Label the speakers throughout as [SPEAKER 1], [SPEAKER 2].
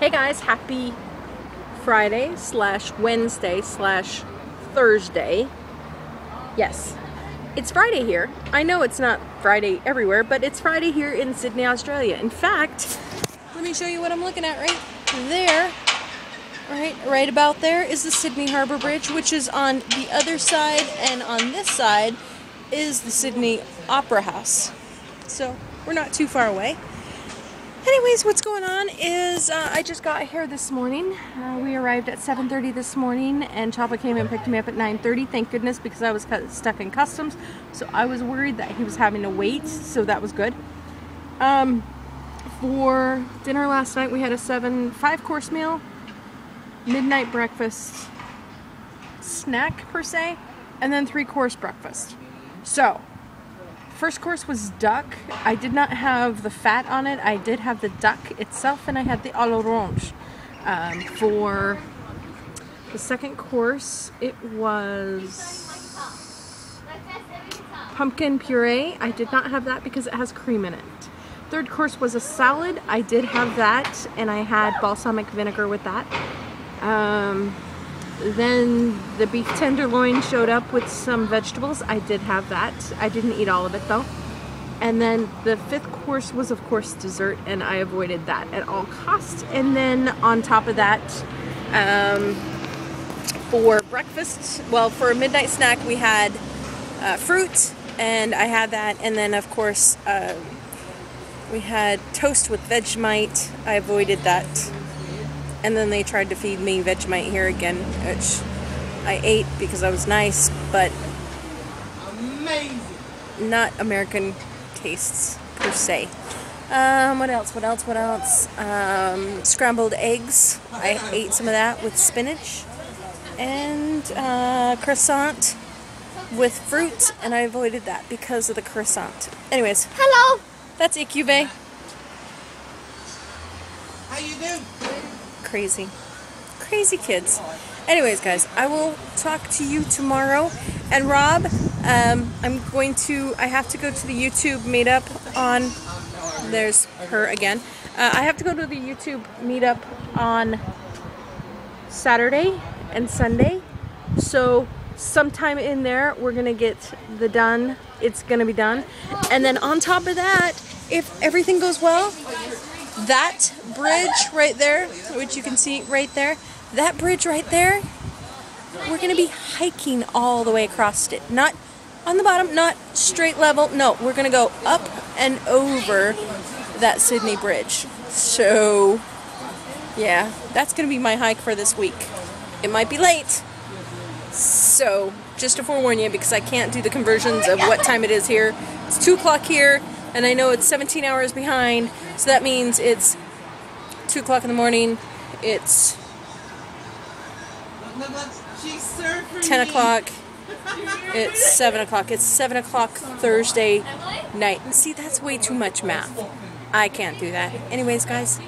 [SPEAKER 1] Hey guys, happy Friday slash Wednesday slash Thursday. Yes, it's Friday here. I know it's not Friday everywhere, but it's Friday here in Sydney, Australia. In fact, let me show you what I'm looking at right there. Right, right about there is the Sydney Harbour Bridge, which is on the other side, and on this side is the Sydney Opera House. So we're not too far away. Anyways, what's going on is uh, I just got here this morning. Uh, we arrived at 7.30 this morning and Chapa came and picked me up at 9.30, thank goodness, because I was stuck in customs. So I was worried that he was having to wait, so that was good. Um, for dinner last night, we had a seven, five course meal, midnight breakfast, snack per se, and then three course breakfast. So, first course was duck. I did not have the fat on it. I did have the duck itself, and I had the à l'orange. Um, for the second course, it was pumpkin puree. I did not have that because it has cream in it. Third course was a salad. I did have that, and I had balsamic vinegar with that. Um, then the beef tenderloin showed up with some vegetables. I did have that. I didn't eat all of it though. And then the fifth course was of course dessert and I avoided that at all costs. And then on top of that, um, for breakfast, well for a midnight snack we had uh, fruit and I had that. And then of course uh, we had toast with Vegemite. I avoided that and then they tried to feed me Vegemite here again, which I ate because I was nice, but
[SPEAKER 2] Amazing.
[SPEAKER 1] not American tastes per se. Um, what else? What else? What else? Um, scrambled eggs. I ate some of that with spinach and uh, croissant with fruit, and I avoided that because of the croissant. Anyways, hello. That's Ikyube.
[SPEAKER 2] How you doing?
[SPEAKER 1] Crazy. Crazy kids. Anyways, guys, I will talk to you tomorrow. And Rob, um, I'm going to, I have to go to the YouTube meetup on, there's her again. Uh, I have to go to the YouTube meetup on Saturday and Sunday. So sometime in there, we're to get the done. It's to be done. And then on top of that, if everything goes well, that bridge right there, which you can see right there, that bridge right there, we're going to be hiking all the way across it. Not on the bottom, not straight level. No, we're going to go up and over that Sydney Bridge. So, yeah, that's going to be my hike for this week. It might be late. So, just to forewarn you, because I can't do the conversions of what time it is here. It's 2 o'clock here, and I know it's 17 hours behind, so that means it's 2 o'clock in the morning, it's 10 o'clock, it's 7 o'clock, it's 7 o'clock Thursday night. See, that's way too much math. I can't do that. Anyways, guys,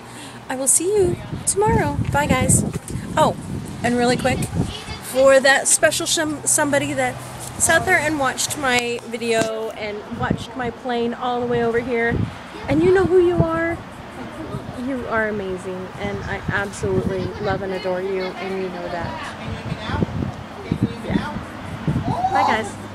[SPEAKER 1] I will see you tomorrow. Bye, guys. Oh, and really quick, for that special somebody that sat there and watched my video and watched my plane all the way over here, and you know who you are, you are amazing, and I absolutely love and adore you, and you know that. Yeah. Bye, guys.